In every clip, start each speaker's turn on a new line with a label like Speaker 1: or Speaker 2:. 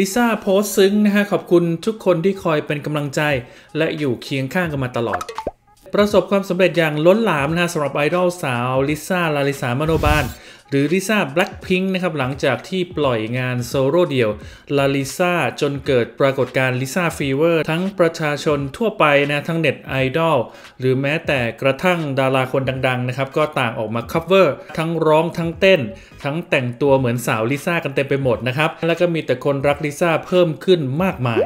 Speaker 1: ลิซ่าโพสต์ซึ้งนะฮะขอบคุณทุกคนที่คอยเป็นกำลังใจ และอยู่เคียงข้างกันมาตลอด ประสบความสำเร็จอย่างล้นหลามนะฮะสำหรับไอดอลสาวลิซ่าลลิษามโนบาลหรือลิซ่าแบล็ p พิงค์นะครับหลังจากที่ปล่อยงานโซโล่เดี่ยวลาลิซ่าจนเกิดปรากฏการณ์ลิซ่าฟีเวอร์ทั้งประชาชนทั่วไปนะทั้งเน็ตไอดอลหรือแม้แต่กระทั่งดาราคนดังๆนะครับก็ต่างออกมาคัฟเวอร์ทั้งร้องทั้งเต้น ทั้งแต่งตัวเหมือนสาวลิซ่ากันเต็มไปหมดนะครับแล้วก็มีแต่คนรักลิซ่าเพิ่มขึ้นมากมาย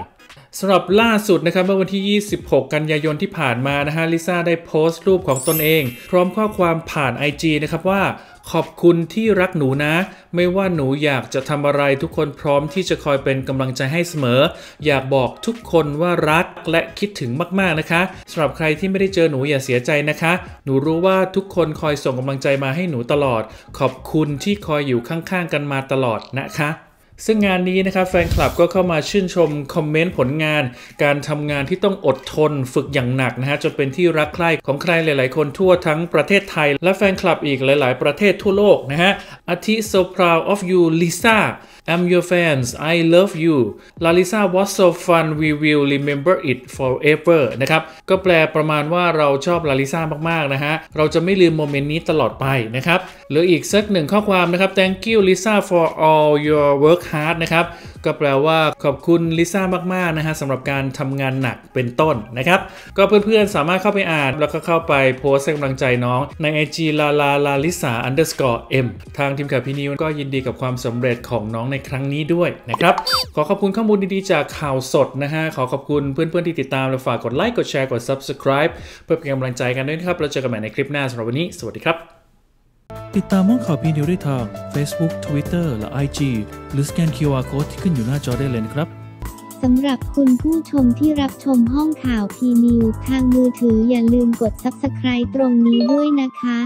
Speaker 1: สำหรับล่าสุดนะครับเมื่อวันที่ 26 กันยายนที่ผ่านมานะฮะลิซ่าได้โพสต์รูปของตนเอง พร้อมข้อความผ่าน IG นะครับว่าขอบคุณที่รักหนูนะ ไม่ว่าหนูอยากจะทำอะไรทุกคนพร้อมที่จะคอยเป็นกำลังใจให้เสมอ อยากบอกทุกคนว่ารักและคิดถึงมากๆนะคะสำหรับใครที่ไม่ได้เจอหนูอย่าเสียใจนะคะ หนูรู้ว่าทุกคนคอยส่งกำลังใจมาให้หนูตลอด ขอบคุณที่คอยอยู่ข้างๆกันมาตลอดนะคะ ซึ่งงานนี้นะครับแฟนคลับก็เข้ามาชื่นชมคอมเมนต์ผลงาน การทำงานที่ต้องอดทนฝึกอย่างหนักนะฮะจนเป็นที่รักใคร่ของใครหลาย ๆ คนทั่วทั้งประเทศไทย และแฟนคลับอีกหลาย ๆ ประเทศทั่วโลกนะฮะอาทิ so proud of you Lisa I'm your fans I love you Lalisa was so fun we will remember it forever นะครับก็แปลประมาณว่าเราชอบลาลิซ่ามาก ๆ นะฮะเราจะไม่ลืมโมเมนต์นี้ตลอดไปนะครับหรืออีกสักหนึ่งข้อความนะครับ thank you Lisa for all your work hard นะครับ ก็แปลว่าขอบคุณลิซ่ามาก ๆ นะฮะสำหรับการทำงานหนักเป็นต้นนะครับ ก็เพื่อนๆ สามารถเข้าไปอ่าน แล้วก็เข้าไปโพสต์ให้กำลังใจน้องใน IG ลาลาลาลิซ่า underscore m ทางทีมข่าวพีนิวก็ยินดีกับความสำเร็จของน้องในครั้งนี้ด้วยนะครับ ขอขอบคุณข้อมูลดีๆ จากข่าวสดนะฮะ ขอขอบคุณเพื่อนๆ ที่ติดตามและฝากกดไลค์ กดแชร์ กด subscribe เพื่อเป็นกำลังใจกันด้วยนะครับเราเจอกันใหม่ในคลิปหน้าสำหรับวันนี้ สวัสดีครับ
Speaker 2: ติดตามห้องข่าวพีนิวได้ทาง Facebook Twitter และ IG หรือสแกน QR Code ที่ขึ้นอยู่หน้าจอได้เลยนะครับ
Speaker 3: สำหรับคุณผู้ชมที่รับชมห้องข่าวพีนิวทางมือถืออย่าลืมกด Subscribe ตรงนี้ด้วยนะคะ